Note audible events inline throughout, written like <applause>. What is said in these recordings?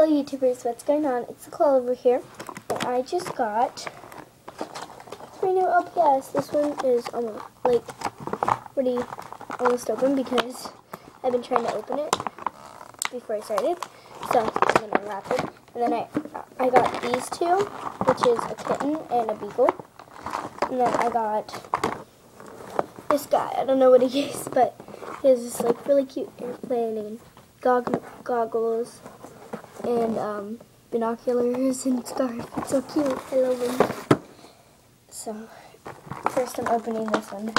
Hello YouTubers, what's going on? It's the Nicole over here. And I just got three new LPS. This one is almost like pretty almost open because I've been trying to open it before I started. So I'm gonna unwrap it. And then I I got these two, which is a kitten and a beagle. And then I got this guy. I don't know what he <laughs> is, but he has this like really cute airplane and gog goggles and um, binoculars and stuff. It's so cute. I love them. So, first I'm opening this one.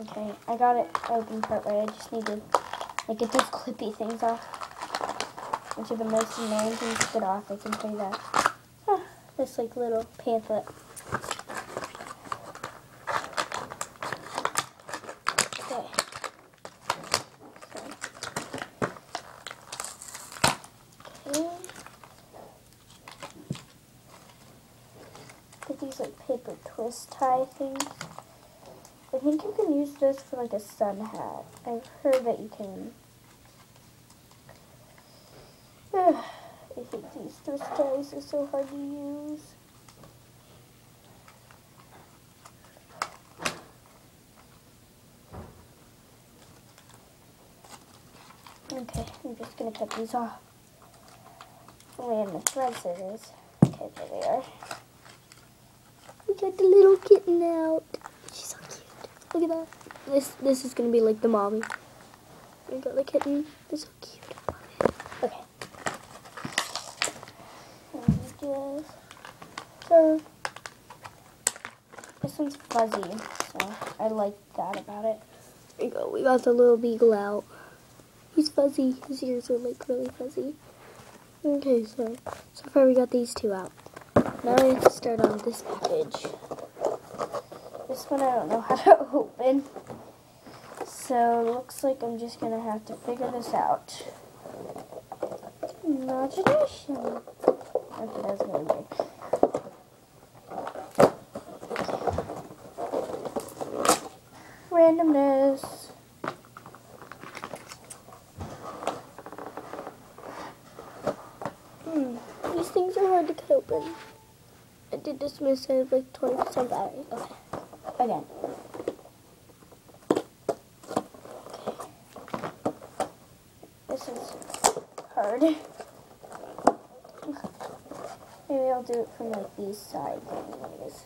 Okay, I got it open part way. I just need to like, get those clippy things off. Which are the most annoying things to get off, I can you that. This like little pamphlet. these like paper twist tie things. I think you can use this for like a sun hat. I've heard that you can. I hate these twist ties. They're so hard to use. Okay, I'm just gonna cut these off. In the thread scissors. Okay, there they are got the little kitten out. She's so cute. Look at that. This this is gonna be like the mommy. We got the kitten. They're so cute. Okay. So this one's fuzzy, so I like that about it. There you go. We got the little beagle out. He's fuzzy. His ears are like really fuzzy. Okay, so so far we got these two out. Now we have to start on this package. This one I don't know how <laughs> to open. So it looks like I'm just going to have to figure this out. Imagination. Okay, that's. Randomness. Hmm, these things are hard to cut open. I did this mistake like 20% battery. Okay. Again. Okay. This is hard. Maybe I'll do it from like these sides anyways.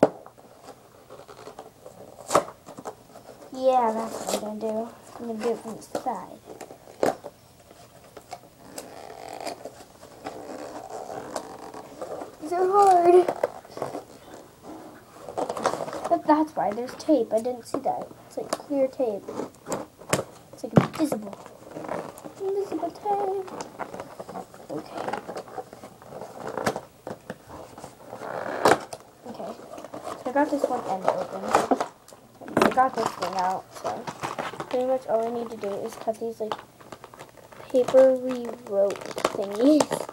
Yeah, that's what I'm gonna do. I'm gonna do it from the side. Hard. But that's why there's tape. I didn't see that. It's like clear tape. It's like invisible. Invisible tape. Okay. Okay. So I got this one end open. I got this thing out, so pretty much all I need to do is cut these like papery rope thingies.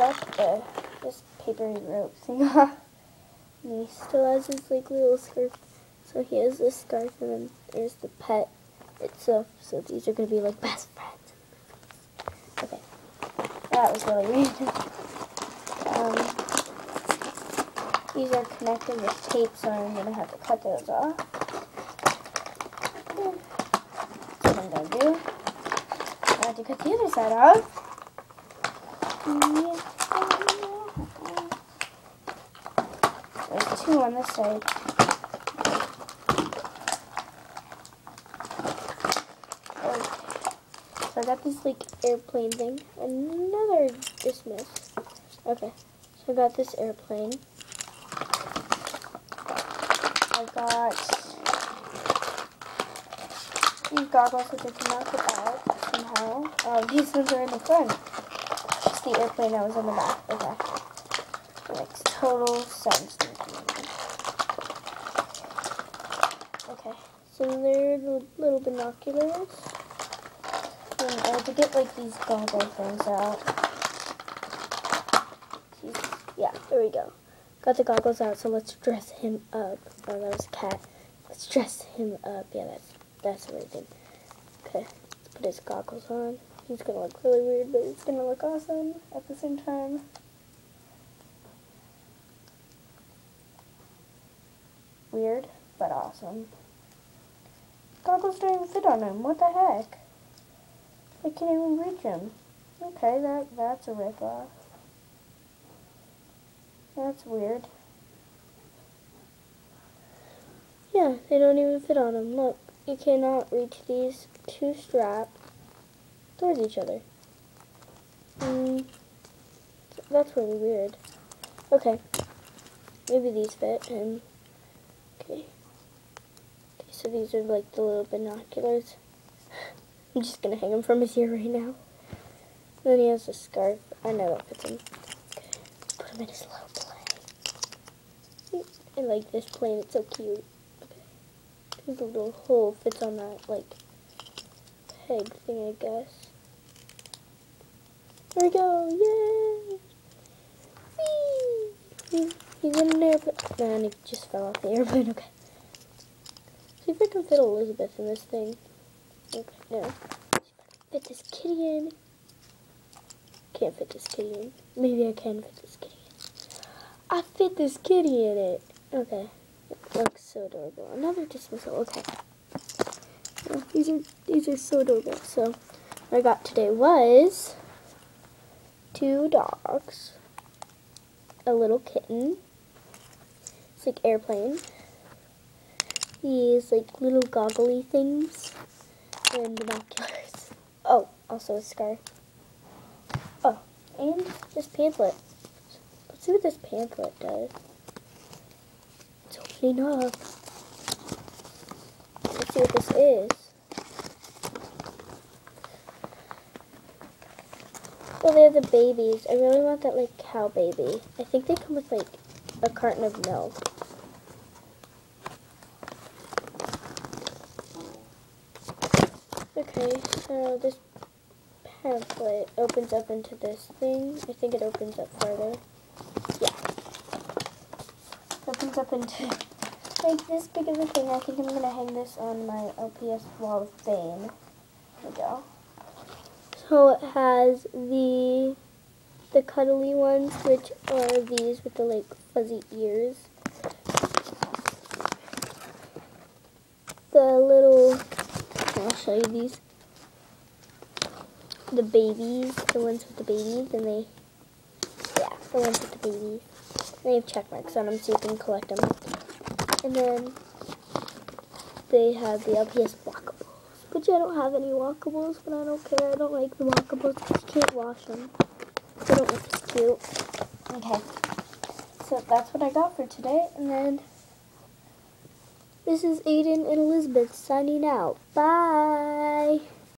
Got the, this paper rope thing off. He still has his like little scarf. So he has this scarf and then there's the pet itself. So these are going to be like best friends. Okay. That was really <laughs> weird. um, these are connected with tape, so I'm to have to cut those off. What I'm to do. I have to cut the other side off. There's two on this side. So I got this like airplane thing. Another dismiss. Okay. So I got this airplane. I got these goggles which I cannot get out somehow. Uh, these ones are in the front the airplane that was in the back. Okay. makes total sense. Okay. So they're the little binoculars. And I have to get like these goggle things out. Yeah, There we go. Got the goggles out, so let's dress him up. Oh, that was a cat. Let's dress him up. Yeah, that's that's the right thing. Okay, let's put his goggles on. He's gonna look really weird, but it's gonna look awesome at the same time. Weird, but awesome. Goggles don't even fit on him. What the heck? I can't even reach him. Okay, that that's a ripoff. That's weird. Yeah, they don't even fit on him. Look, you cannot reach these two straps towards each other. Mm, that's really weird. Okay, maybe these fit, and okay. Okay, so these are like the little binoculars. <laughs> I'm just gonna hang them from his ear right now. Then he has a scarf. I know that fits him. Okay, put him in his little plane. I like this plane. It's so cute. Okay, the little hole fits on that like peg thing, I guess. There we go! Yay! Whee! He's, he's in an airplane. Man, he just fell off the airplane. <laughs> Okay. See if I can fit Elizabeth in this thing. Okay, no. Fit this kitty in. Can't fit this kitty in. Maybe I can fit this kitty in. I fit this kitty in it. Okay. It looks so adorable. Another dismissal. Okay. These are these are so adorable. So what I got today was two dogs, a little kitten. It's like airplane. These like little goggly things and binoculars. <laughs> Oh, also a scarf. Oh, and this pamphlet. Let's see what this pamphlet does. It's opening up. Let's see what this is. They have the babies. I really want that, like, cow baby. I think they come with, like, a carton of milk. Okay, so this pamphlet opens up into this thing. I think it opens up further. Yeah. Opens up into <laughs> like this big of a thing. I think I'm going to hang this on my LPS wall of fame. There we go. So it has the the cuddly ones, which are these with the like fuzzy ears. The little I'll show you these. The babies, the ones with the babies, and they, yeah, the ones with the babies. They have check marks on them so you can collect them. And then they have the LPS. Which I don't have any walkables, but I don't care. I don't like the walkables because you can't wash them. They don't look as cute. Okay. So that's what I got for today. And then this is Aiden and Elizabeth signing out. Bye.